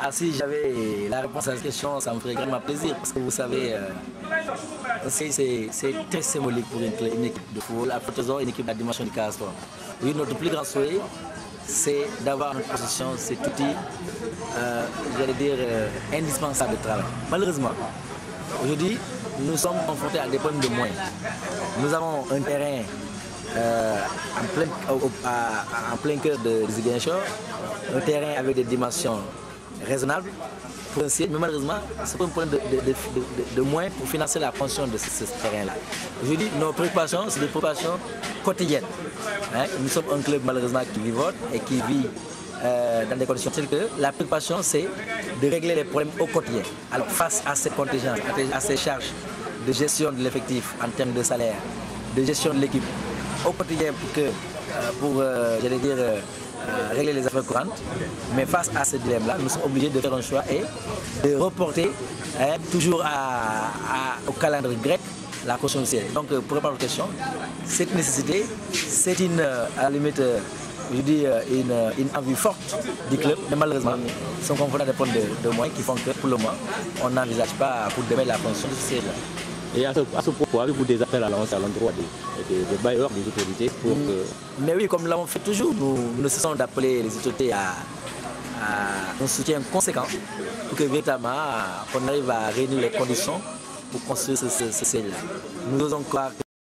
Ah, si j'avais la réponse à cette question, ça me ferait vraiment plaisir parce que vous savez, euh, c'est très symbolique pour une, équipe de football, à Fortezor, une équipe de la dimension du Sport. Oui, notre plus grand souhait, c'est d'avoir une position cet outil, euh, j'allais dire, euh, indispensable de travail. Malheureusement, aujourd'hui, nous sommes confrontés à des problèmes de moyens. Nous avons un terrain en, plein, plein, cœur de Ziguinchor, un terrain avec des dimensions raisonnables pour un mais malheureusement, c'est pas un problème de, moins pour financer la fonction de ce, terrain-là. Je dis, nos préoccupations, c'est des préoccupations quotidiennes. Hein. Nous sommes un club malheureusement qui vit et qui vit euh, dans des conditions telles que la préoccupation, c'est de régler les problèmes au quotidien. Alors, face à ces contingences, à ces charges de gestion de l'effectif en termes de salaire, de gestion de l'équipe, au quotidien pour que, pour, euh, j'allais dire, régler les affaires courantes. Mais face à ce dilemme-là, nous sommes obligés de faire un choix et de reporter hein, toujours au calendrier grec la caution du ciel. Donc, pour répondre à votre question, cette nécessité, c'est une, à la limite, je dis, euh, une, envie forte du club, mais malheureusement, confrontés à des problèmes de, moyens qui font que pour le moment, on n'envisage pas pour demain la fonction de ce et à ce, propos, avez-vous des appels à l'endroit des, des, des, bailleurs, des autorités pour mm. que... Mais oui, comme nous l'avons fait toujours, nous, nous cessons d'appeler les autorités à, un soutien conséquent pour que véritablement on arrive à réunir les conditions pour construire ce, ce, là Nous osons croire